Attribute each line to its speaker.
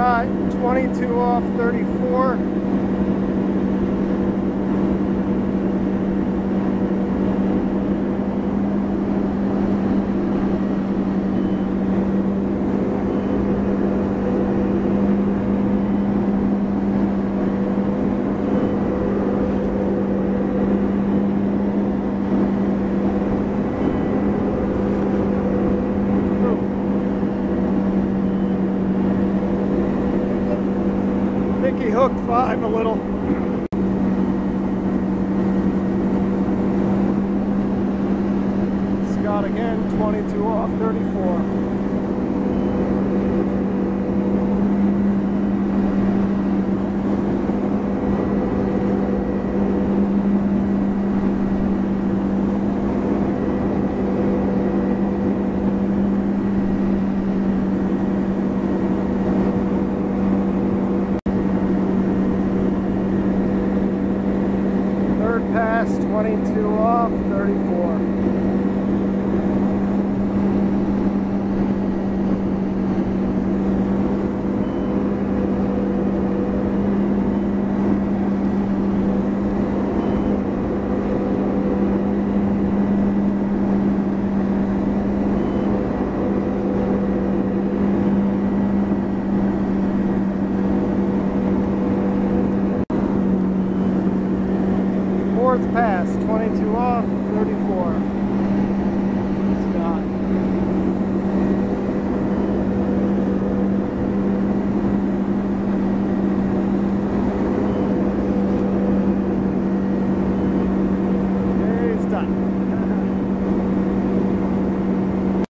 Speaker 1: shot, 22 off 34. Think he hooked five a little. Scott again, 22 off 34. Pass, 22 off, 34. Fourth pass, 22 off, 34.